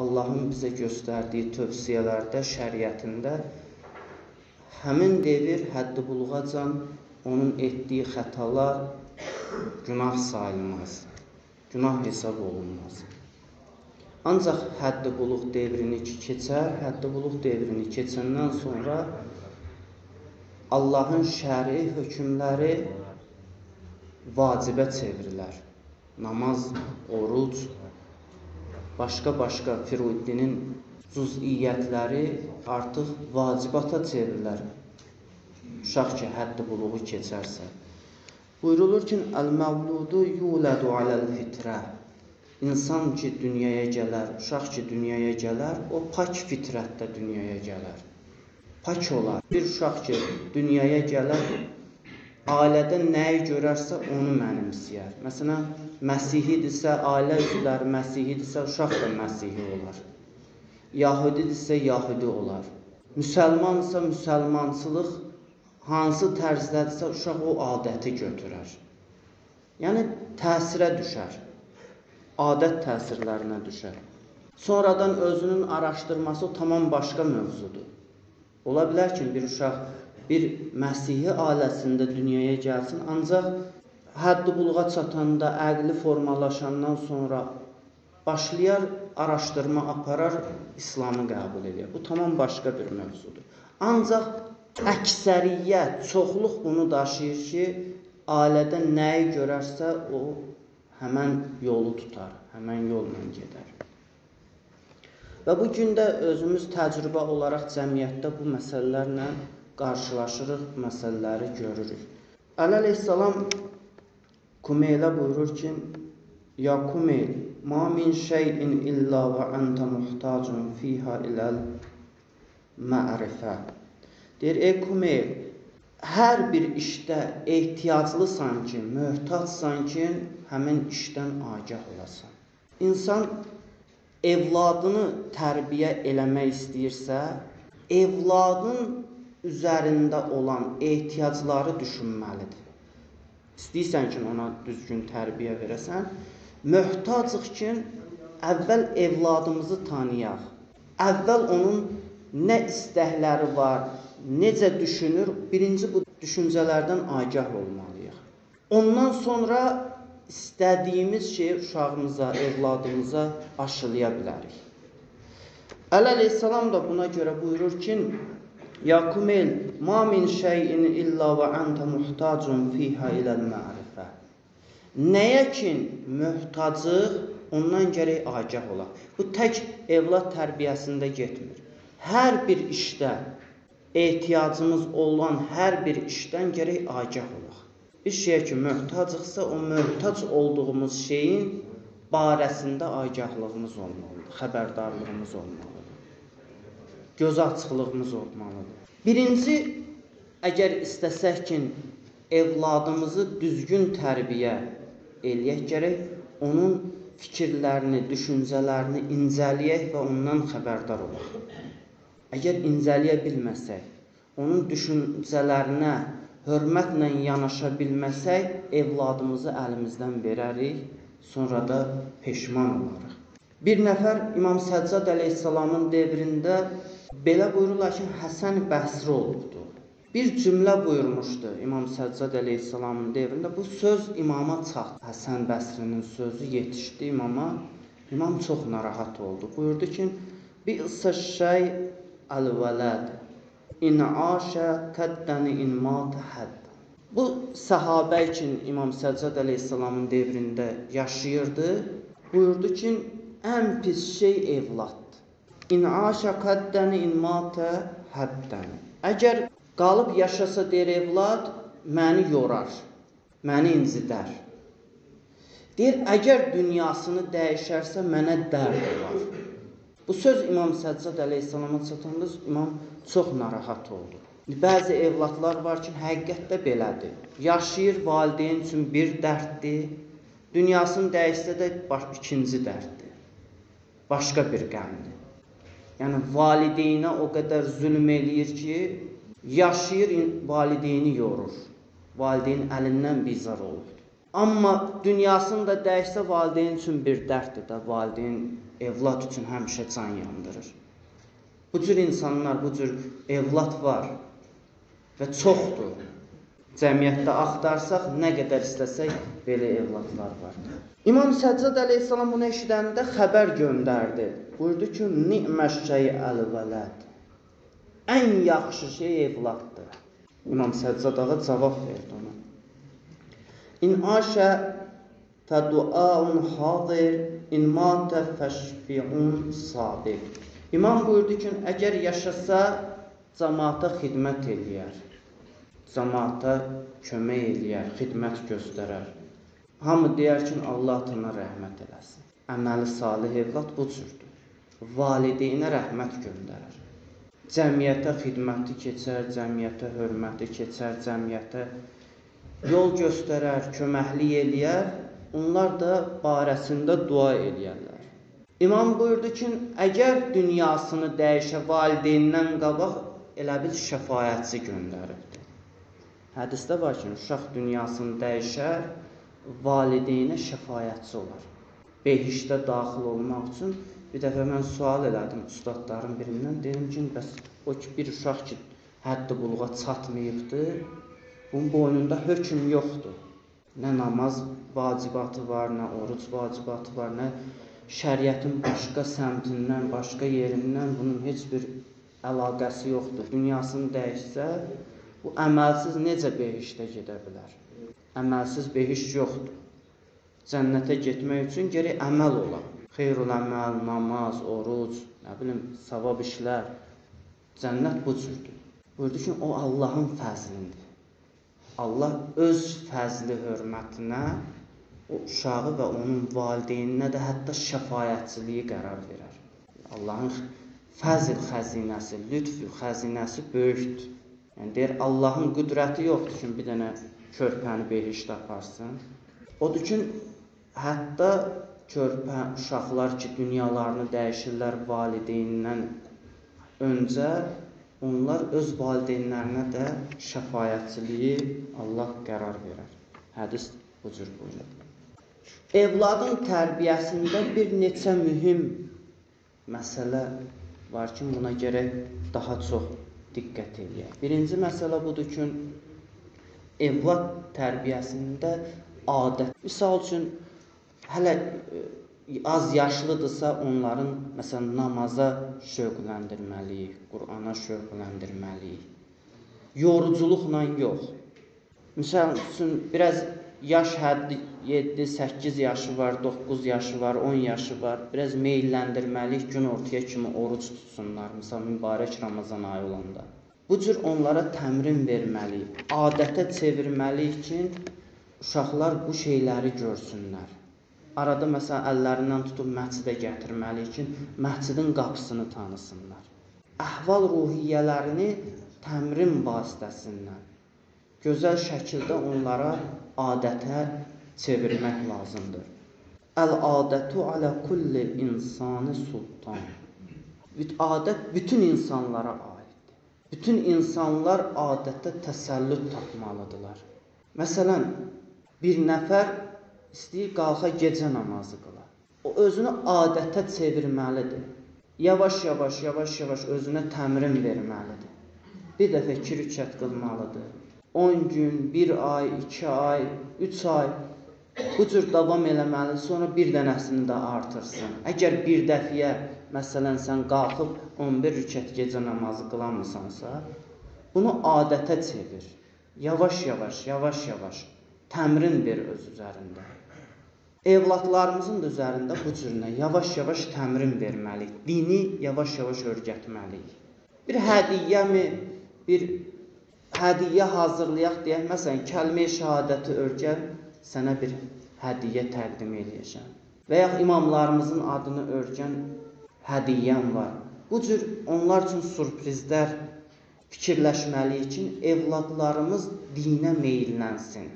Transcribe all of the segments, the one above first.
Allahın bizə göstərdiyi tövsiyələrdə, şəriətində həmin devir həddi buluğacan onun etdiyi xətalar günah sayılmaz, günah hesab olunmaz. Ancaq həddi buluq devrini keçər, həddi buluq devrini keçəndən sonra Allahın şəri hökmləri vacibə çevrilər. Namaz, oruc, başqa-başqa Firuddinin cüz'iyyətləri artıq vacibata çevrilər. Uşaq ki, həddi buluğu keçərsə. Buyurulur ki, Əl-məvludu yuladu aləl-fitrə. İnsan ki, dünyaya gələr, uşaq ki, dünyaya gələr, o pak fitrətdə dünyaya gələr. Pak olar. Bir uşaq ki, dünyaya gələr, ailədə nəyi görərsə onu mənimsəyər. Məsələn, Məsihidirsə, ailə üzvləri Məsihidirsə, uşaq da Məsihi olar. Yahudidirsə, Yahudi olar. Müsəlmansa, müsəlmançılıq hansı tərzdədirsə, uşaq o adəti götürər. Yəni təsirə düşər. Adət təsirlərinə düşər. Sonradan özünün araşdırması tamam başqa mövzudur. Ola bilər ki, bir uşaq bir Məsihi ailəsində dünyaya gəlsin, ancaq həddi buluğa çatanda, əqli formalaşandan sonra başlayar araşdırma aparar, İslamı qəbul edir. Bu tamam başqa bir mövzudur. Ancaq əksəriyyət, çoxluq bunu daşıyır ki, ailədə nəyi görərsə o həmən yolu tutar, həmən yolla gedər. Və bu gün də özümüz təcrübə olaraq cəmiyyətdə bu məsələlərlə qarşılaşırıq, məsələləri görürük. Əli əleyhissalam Kumeylə buyurur ki, Ya Kumeyl, ma min şeyin illa və əntə muhtacun fiha iləl mərifə. Deyir, ey Kumeyl, hər bir işdə ehtiyaclısan ki, möhtacsan ki, həmin işdən agah olasan. İnsan evladını tərbiyə eləmək istəyirsə, evladın üzərində olan ehtiyacları düşünməlidir. İstəyirsən ki, ona düzgün tərbiyə verəsən, möhtacıq ki, əvvəl evladımızı tanıyaq. Əvvəl onun nə istəkləri var, necə düşünür, birinci bu düşüncələrdən agah olmalıyıq. Ondan sonra istədiyimiz şeyi uşağımıza, evladımıza aşılaya bilərik. Əl əleyhissalam da buna görə buyurur ki, Ya Kumel, ma min şeyin illa və anta muhtacun fiha iləl ma'rifə. Nəyə ki möhtacıq, ondan gərək agah olaq. Bu tək evlad tərbiyəsində getmir. Hər bir işdə ehtiyacımız olan hər bir işdən gərək agah olaq. Bir şeyə ki möhtacıqsa, o möhtac olduğumuz şeyin barəsində agahlığımız olmalıdır, xəbərdarlığımız olmalıdır göz açıqlığımız olmalıdır. Birinci, əgər istəsək ki, evladımızı düzgün tərbiyə eləyək gərək, onun fikirlərini, düşüncələrini incələyək və ondan xəbərdar olaq. Əgər incələyə bilməsək, onun düşüncələrinə hörmətlə yanaşa bilməsək, evladımızı əlimizdən verərik, sonra da peşman olarıq. Bir nəfər İmam Səccad əleyhissalamın devrində Belə buyururlar ki, Həsən Bəsri olubdu. Bir cümlə buyurmuşdu İmam Səccad əleyhissalamın devrində. Bu söz imama çatdı. Həsən Bəsrinin sözü yetişdi imama. İmam çox narahat oldu. Buyurdu ki, bi şey əl-vələd in aşə kəddəni in mat hədd. Bu səhabə üçün İmam Səccad əleyhissalamın devrində yaşayırdı. Buyurdu ki, ən pis şey evlad. İn aşa qəddəni in matə həddəni. Əgər qalıb yaşasa deyir evlad, məni yorar, məni incidər. Deyir, əgər dünyasını dəyişərsə mənə dərd olar. Bu söz İmam Səccad əleyhissalama çatanda imam çox narahat oldu. Bəzi evladlar var ki, həqiqətdə belədir. Yaşayır valideyn üçün bir dərddir, dünyasını dəyişsə də baş, ikinci dərddir. Başqa bir qəmdir. Yəni valideynə o qədər zülm eləyir ki, yaşayır, valideyni yorur. Valideyn əlindən bizar olur. Amma dünyasını da dəyişsə valideyn üçün bir dərddir də, valideyn evlad üçün həmişə can yandırır. Bu cür insanlar, bu cür evlad var və çoxdur. Cəmiyyətdə axtarsaq, nə qədər istəsək, belə evladlar var. İmam Səccad əleyhissalam bunu eşidəndə xəbər göndərdi. Buyurdu ki, ni'məş şey əl-vələd. Ən yaxşı şey evladdır. İmam Səccad ağa cavab verdi ona. İn aşə fəduaun hadir, in matə fəşfiun sabiq. İmam buyurdu ki, əgər yaşasa, cəmaata xidmət eləyər. Cəmaata kömək eləyər, xidmət göstərər. Hamı deyər ki, Allah ona rəhmət eləsin. Əməli salih evlad bu cürdür. Valideynə rəhmət göndərər. Cəmiyyətə xidməti keçər, cəmiyyətə hörməti keçər, cəmiyyətə yol göstərər, köməklik eləyər. Onlar da barəsində dua eləyərlər. İmam buyurdu ki, əgər dünyasını dəyişə valideyndən qabaq elə bil şəfayətçi göndəribdi. Hədisdə var ki, uşaq dünyasını dəyişər, valideynə şəfayətçi olar. Behişdə daxil olmaq üçün bir dəfə mən sual elədim ustadların birindən, dedim ki, bəs o ki bir uşaq ki həddi buluğa çatmayıbdı, bunun boynunda hökm yoxdur. Nə namaz vacibatı var, nə oruc vacibatı var, nə şəriətin başqa səmtindən, başqa yerindən bunun heç bir əlaqəsi yoxdur. Dünyasını dəyişsə, bu əməlsiz necə behişdə gedə bilər? Əməlsiz behiş yoxdur. Cənnətə getmək üçün gərək əməl ola. Xeyrul əməl, namaz, oruc, nə bilim, savab işlər. Cənnət bu cürdür. Buyurdu ki, o Allahın fəzlidir. Allah öz fəzli hörmətinə o uşağı və onun valideyninə də hətta şəfayətçiliyi qərar verər. Allahın fəzl xəzinəsi, lütfü xəzinəsi böyükdür. Yəni deyir Allahın qüdrəti yoxdur ki, bir dənə körpəni behişdə aparsın. Odur ki, hətta körpə uşaqlar ki, dünyalarını dəyişirlər valideynindən öncə onlar öz valideynlərinə də şəfayətçiliyi Allah qərar verər. Hədis bu cür buyurur. Evladın tərbiyəsində bir neçə mühüm məsələ var ki, buna gərək daha çox diqqət eləyək. Birinci məsələ budur ki, evlad tərbiyəsində adət. Misal üçün, hələ e, az yaşlıdırsa, onların məsələn namaza şövqləndirməliyik, Qurana şövqləndirməliyik. Yoruculuqla yox. Misal üçün, biraz yaş həddi 7-8 yaşı var, 9 yaşı var, 10 yaşı var. Biraz meylləndirməliyik gün ortaya kimi oruc tutsunlar. Məsələn, mübarək Ramazan ayı olanda. Bu cür onlara təmrin verməliyik. Adətə çevirməliyik ki, uşaqlar bu şeyləri görsünlər. Arada məsələn əllərindən tutub məscidə gətirməliyik ki, məscidin qapısını tanısınlar. Əhval ruhiyyələrini təmrin vasitəsindən gözəl şəkildə onlara adətə çevirmək lazımdır. Əl-adətu alə kulli insanı sultan. Adət bütün insanlara aiddir. Bütün insanlar adətdə təsəllüt tapmalıdırlar. Məsələn, bir nəfər istəyir qalxa gecə namazı qıla. O özünü adətə çevirməlidir. Yavaş-yavaş, yavaş-yavaş özünə təmrin verməlidir. Bir dəfə iki rükət qılmalıdır. 10 gün, 1 ay, 2 ay, 3 ay bu cür davam eləməli, sonra bir dənəsini də artırsın. Əgər bir dəfiyə, məsələn, sən qalxıb 11 rükət gecə namazı qılamısansa, bunu adətə çevir. Yavaş-yavaş, yavaş-yavaş təmrin ver öz üzərində. Evladlarımızın da üzərində bu cürünə yavaş-yavaş təmrin verməliyik. Dini yavaş-yavaş öyrətməliyik. Bir hədiyyəmi, bir hədiyyə hazırlayaq deyək, məsələn, kəlmə-i şəhadəti örgən sənə bir hədiyyə təqdim eləyəcəm. Və ya imamlarımızın adını örgən hədiyyəm var. Bu cür onlar üçün sürprizlər fikirləşməliyik ki, evladlarımız dinə meyllənsin.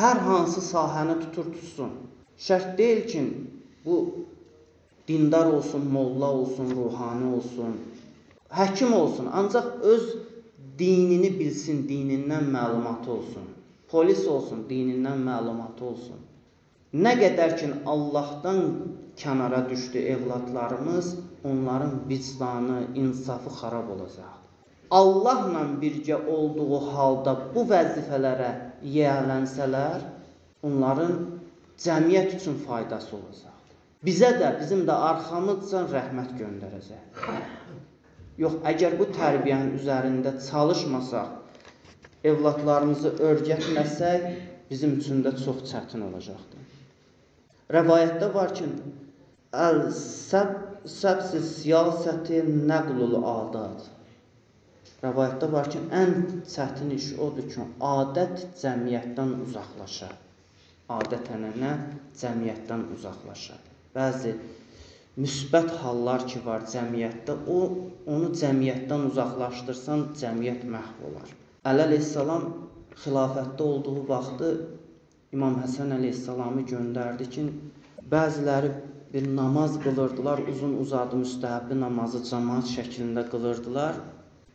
Hər hansı sahəni tutur tutsun. Şərt deyil ki, bu dindar olsun, molla olsun, ruhani olsun, həkim olsun. Ancaq öz dinini bilsin, dinindən məlumatı olsun polis olsun, dinindən məlumatı olsun. Nə qədər ki Allahdan kənara düşdü evladlarımız, onların vicdanı, insafı xarab olacaq. Allahla birgə olduğu halda bu vəzifələrə yiyələnsələr, onların cəmiyyət üçün faydası olacaq. Bizə də, bizim də arxamızca rəhmət göndərəcək. Yox, əgər bu tərbiyənin üzərində çalışmasaq, evladlarımızı öyrətməsək, bizim üçün də çox çətin olacaqdır. Rəvayətdə var ki, əl-səbs siyasəti nəqlul adət. Rəvayətdə var ki, ən çətin iş odur ki, adət cəmiyyətdən uzaqlaşar. Adət-ənənə cəmiyyətdən uzaqlaşar. Bəzi müsbət hallar ki var cəmiyyətdə, o onu cəmiyyətdən uzaqlaşdırsan, cəmiyyət məhv olar. Əli əleyhissalam xilafətdə olduğu vaxtı İmam Həsən əleyhissalamı göndərdi ki, bəziləri bir namaz qılırdılar, uzun uzadı müstəhəbbi namazı cəmaat şəklində qılırdılar.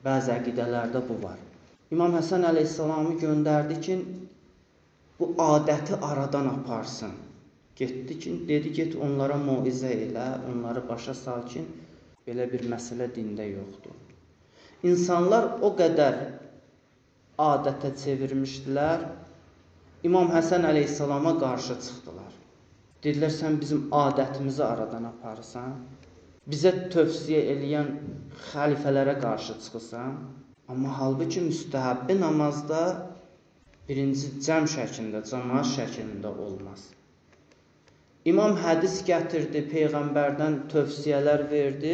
Bəzi əqidələrdə bu var. İmam Həsən əleyhissalamı göndərdi ki, bu adəti aradan aparsın. Getdi ki, dedi get onlara moizə elə, onları başa sal ki, belə bir məsələ dində yoxdur. İnsanlar o qədər adətə çevirmişdilər. İmam Həsən əleyhissalama qarşı çıxdılar. Dedilər sən bizim adətimizi aradan aparırsan. Bizə tövsiyə eləyən xəlifələrə qarşı çıxırsan. Amma halbuki müstəhəbbi namazda birinci cəm şəklində, cəmaət şəklində olmaz. İmam hədis gətirdi, peyğəmbərdən tövsiyələr verdi.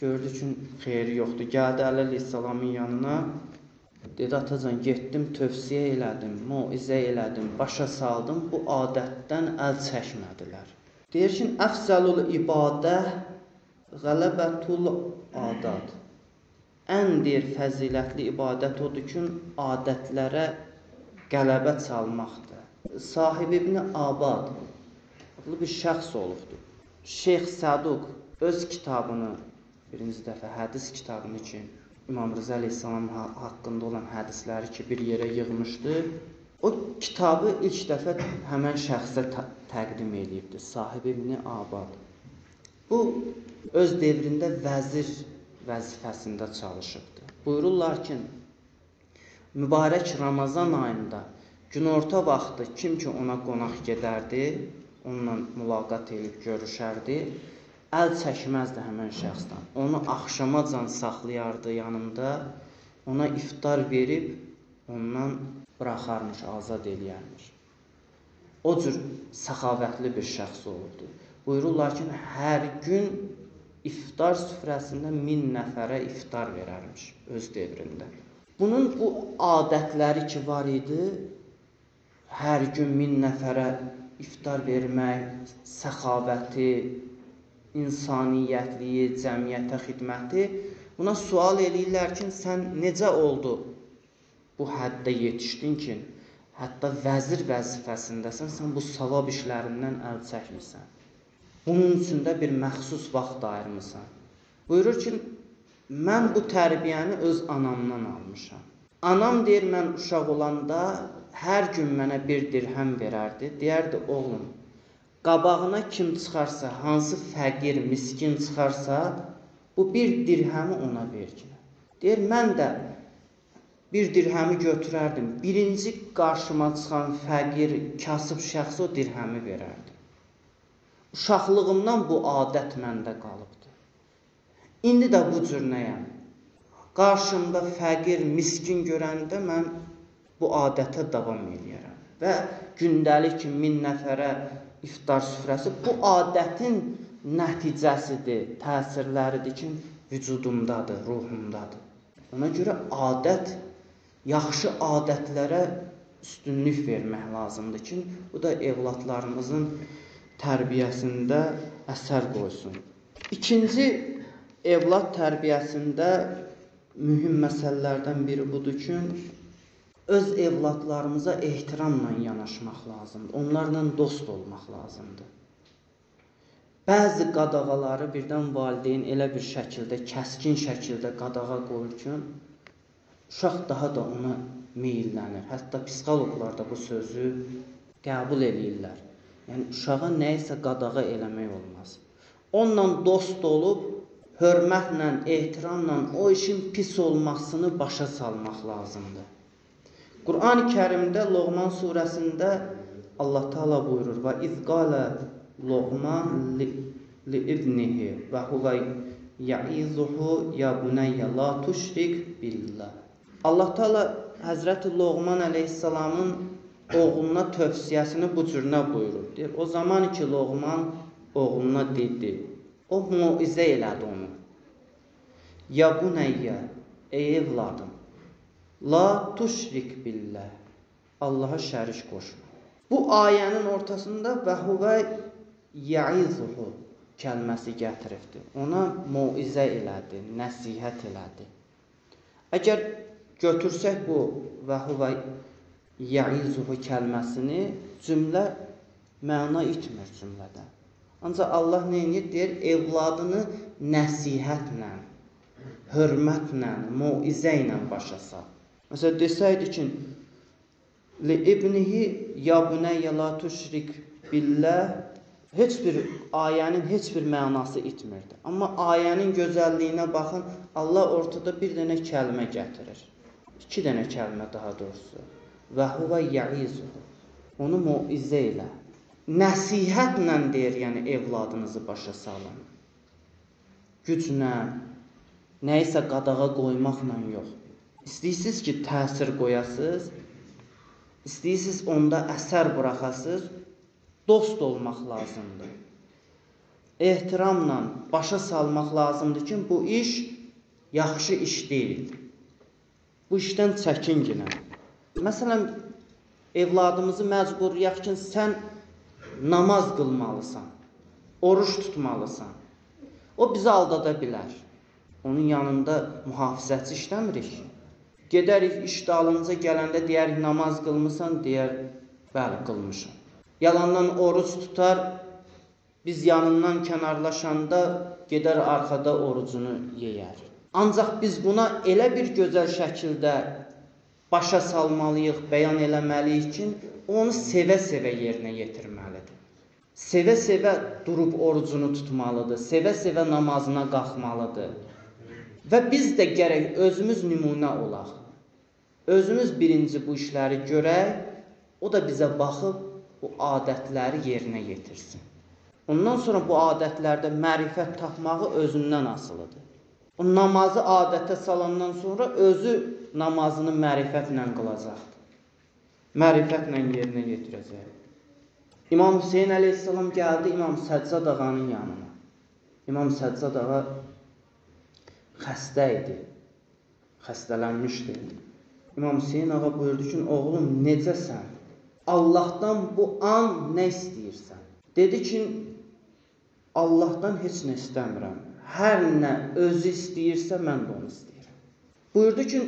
Gördü ki, xeyri yoxdur. Gəldi əleyhissalamın yanına. Dedi atacan getdim, tövsiyə elədim, moizə elədim, başa saldım, bu adətdən əl çəkmədilər. Deyir ki, əfzəlul ibadə qələbətul adət. Ən deyir fəzilətli ibadət odur ki, adətlərə qələbə çalmaqdır. Sahib İbn Abad adlı bir şəxs olubdur. Şeyx Saduq öz kitabını birinci dəfə hədis kitabını ki, İmam Rıza əleyhissalam haqqında olan hədisləri ki, bir yerə yığmışdı. O kitabı ilk dəfə həmən şəxsə təqdim edibdi, Sahib İbn Abad. Bu öz dövründə vəzir vəzifəsində çalışıbdı. Buyururlar ki, mübarək Ramazan ayında günorta vaxtı kim ki ona qonaq gedərdi, onunla mülaqat edib görüşərdi, əl çəkməzdi həmən şəxsdən. Onu axşamacan saxlayardı yanında, ona iftar verib ondan buraxarmış, azad eləyərmiş. O cür səxavətli bir şəxs olubdu. Buyururlar ki, hər gün iftar süfrəsində min nəfərə iftar verərmiş öz dövründə. Bunun bu adətləri ki var idi, hər gün min nəfərə iftar vermək, səxavəti, insaniyyətliyi, cəmiyyətə xidməti, buna sual eləyirlər ki, sən necə oldu bu həddə yetişdin ki, hətta vəzir vəzifəsindəsən, sən bu savab işlərindən əl çəkmirsən. Bunun üçün də bir məxsus vaxt ayırmısan. Buyurur ki, mən bu tərbiyəni öz anamdan almışam. Anam deyir, mən uşaq olanda hər gün mənə bir dirhəm verərdi. Deyərdi, oğlum, qabağına kim çıxarsa, hansı fəqir, miskin çıxarsa, bu bir dirhəmi ona verginə. Deyir, mən də bir dirhəmi götürərdim. Birinci qarşıma çıxan fəqir, kasıb şəxs o dirhəmi verərdi. Uşaqlığımdan bu adət məndə qalıbdı. İndi də bu cür nəyəm? Qarşımda fəqir, miskin görəndə mən bu adətə davam eləyərəm. Və gündəlik ki, min nəfərə iftar süfrəsi bu adətin nəticəsidir, təsirləridir ki, vücudumdadır, ruhumdadır. Ona görə adət yaxşı adətlərə üstünlük vermək lazımdır ki, bu da evladlarımızın tərbiyəsində əsər qoysun. İkinci evlad tərbiyəsində mühüm məsələlərdən biri budur ki, öz evladlarımıza ehtiramla yanaşmaq lazımdır. Onlarla dost olmaq lazımdır. Bəzi qadağaları birdən valideyn elə bir şəkildə, kəskin şəkildə qadağa qoyur ki, uşaq daha da ona meyllənir. Hətta psixoloqlar da bu sözü qəbul eləyirlər. Yəni uşağa nə isə qadağa eləmək olmaz. Onunla dost olub hörmətlə, ehtiramla o işin pis olmasını başa salmaq lazımdır. Qurani Kərimdə Loğman surəsində Allah Taala buyurur: "Və izqala Loğman li, li ibnihi və huve ya'izuhu ya bunayya la tuşrik billah." Allah Taala Həzrəti Loğman əleyhissalamın oğluna tövsiyəsini bu cürünə buyurur. Deyir, o zaman ki Loğman oğluna dedi, o muizə elədi onu. Ya bunayya, ey evladım, la tuşrik billah. Allaha şərik qoşma. Bu ayənin ortasında və huvə yaizuhu kəlməsi gətiribdir. Ona muizə elədi, nəsihət elədi. Əgər götürsək bu və huvə yaizuhu kəlməsini cümlə məna itmir cümlədə. Ancaq Allah nə edir? Deyir, evladını nəsihətlə, hörmətlə, muizə ilə başa sal. Məsələn, desəydi ki, li ibnihi ya bunayya la tuşrik billah heç bir ayənin heç bir mənası itmirdi. Amma ayənin gözəlliyinə baxın, Allah ortada bir dənə kəlmə gətirir. İki dənə kəlmə daha doğrusu. Və huve yaizuhu. Onu muizə ilə. Nəsihətlə deyir, yəni evladınızı başa salın. Güclə, nə isə qadağa qoymaqla yox. İstəyirsiniz ki, təsir qoyasınız, istəyirsiniz onda əsər buraxasınız, dost olmaq lazımdır. Ehtiramla başa salmaq lazımdır ki, bu iş yaxşı iş deyil. Bu işdən çəkinginə. Məsələn, evladımızı məcburiyyək ki, sən namaz qılmalısan, oruç tutmalısan. O bizi aldada bilər. Onun yanında mühafizəçi işləmirik ki. Gedərik iş dalınca gələndə deyərik namaz qılmısan, deyər bəli qılmışam. Yalandan oruc tutar, biz yanından kənarlaşanda gedər arxada orucunu yeyər. Ancaq biz buna elə bir gözəl şəkildə başa salmalıyıq, bəyan eləməliyik ki, onu sevə-sevə yerinə yetirməlidir. Sevə-sevə durub orucunu tutmalıdır, sevə-sevə namazına qalxmalıdır. Və biz də gərək özümüz nümunə olaq. Özümüz birinci bu işləri görək, o da bizə baxıb bu adətləri yerinə yetirsin. Ondan sonra bu adətlərdə mərifət tapmağı özündən asılıdır. O namazı adətə salandan sonra özü namazını mərifətlə qılacaqdır. Mərifətlə yerinə yetirəcək. İmam Hüseyin əleyhissalam gəldi İmam Səccad ağanın yanına. İmam Səccad ağa xəstə idi. Xəstələnmişdi. İmam Hüseyin ağa buyurdu ki, oğlum necəsən? Allahdan bu an nə istəyirsən? Dedi ki, Allahdan heç nə istəmirəm. Hər nə özü istəyirsə, mən də onu istəyirəm. Buyurdu ki,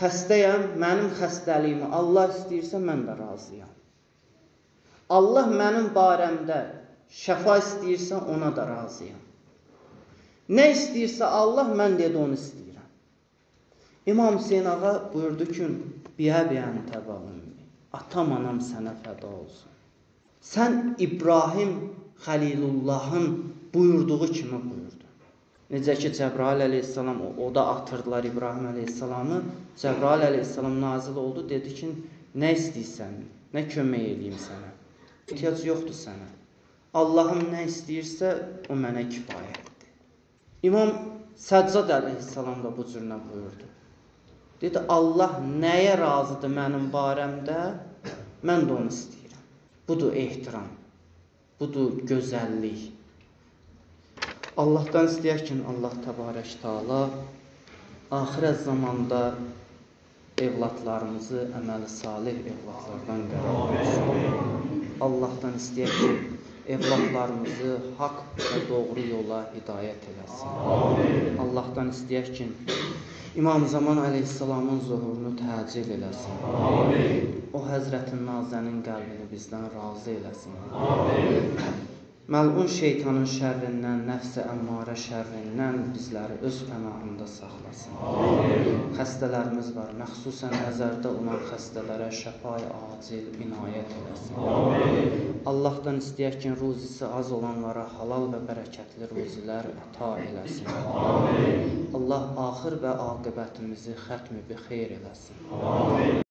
xəstəyəm, mənim xəstəliyimi Allah istəyirsə, mən də razıyam. Allah mənim barəmdə şəfa istəyirsə, ona da razıyam. Nə istəyirsə Allah, mən də onu istəyirəm. İmam Hüseyin ağa buyurdu ki, Biyə-biyən təbəvümmi, atam anam sənə fəda olsun. Sən İbrahim Xəlilullahın buyurduğu kimi buyurdu. Necə ki, Cəbrail əleyhissalam, o, da atırdılar İbrahim əleyhissalamı. Cəbrail əleyhissalam nazil oldu, dedi ki, nə istəyirsən, nə kömək eləyim sənə. İhtiyac yoxdur sənə. Allahım nə istəyirsə, o mənə kifayətdir. İmam Səccad əleyhissalam da bu cürlə buyurdu. Dedi, Allah nəyə razıdır mənim barəmdə, mən də onu istəyirəm. Budur ehtiram, budur gözəllik. Allahdan istəyək ki, Allah təbarək taala axirət zamanda evlatlarımızı əməli salih evlatlardan qərar versin. Allahdan istəyək ki, evlatlarımızı haqq və doğru yola hidayət eləsin. Amin. Allahdan istəyək ki, İmam Zaman əleyhissalamın zuhurunu təcil eləsin. Amin. O Həzrətin Nazənin qəlbini bizdən razı eləsin. Amin. Məlun şeytanın şərrindən, nəfsə əmmarə şərrindən bizləri öz pənahında saxlasın. Amin. Xəstələrimiz var, məxsusən nəzərdə olan xəstələrə şəfay acil inayət eləsin. Amin. Allahdan istəyək ki, ruzisi az olanlara halal və bərəkətli ruzilər əta eləsin. Amin. Allah axır və aqibətimizi xətmi bi xeyr eləsin. Amin.